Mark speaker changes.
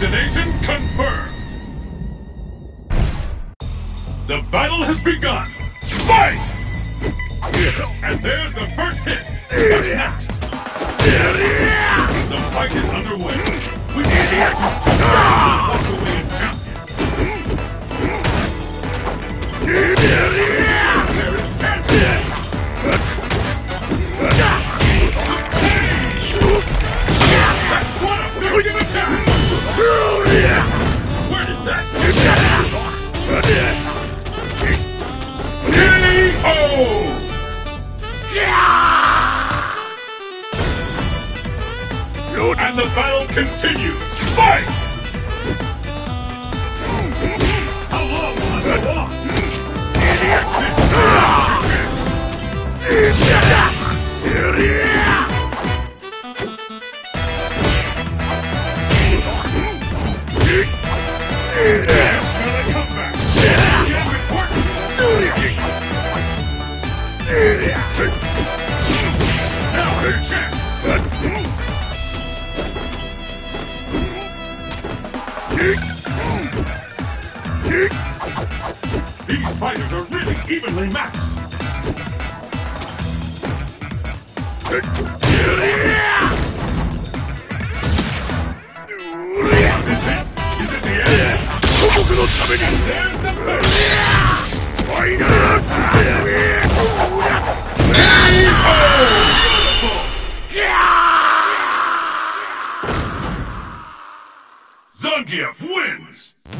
Speaker 1: Destination confirmed! The battle has begun!
Speaker 2: Fight!
Speaker 1: And there's the first hit! The fight is underway! We need the! And the battle continues.
Speaker 2: Fight!
Speaker 1: How long. These fighters are really evenly matched. Is the end? There's the
Speaker 2: Zangief wins!